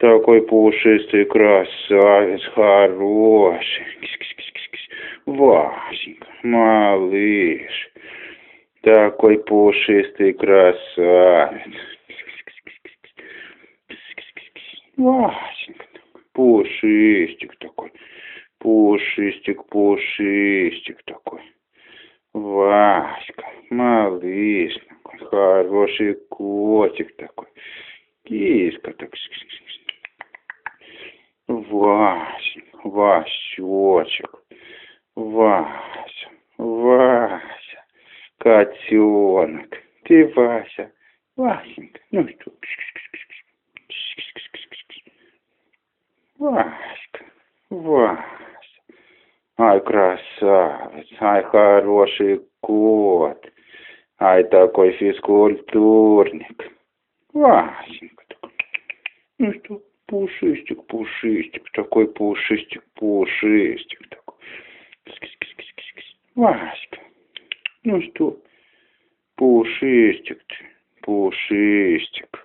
Такой пушистый красавец, хороший. Кис-кис-кис-кис-кис. Васенька, малыш. Такой пушистый красавец. Васенька, пушистик такой. Пушистик, пушистик такой. Васька, малыш такой, хороший котик такой. Киска так. Вася, Васечек, Вася, Вася, котенок, ты Вася, Васенька, ну что, Васька, Вася, ай, красавец, ай, хороший кот, ай, такой физкультурник, Васенька, ну что, пушистик, пушистик, такой пушистик, пушистик такой. Васька, ну что, пушистик ты, пушистик.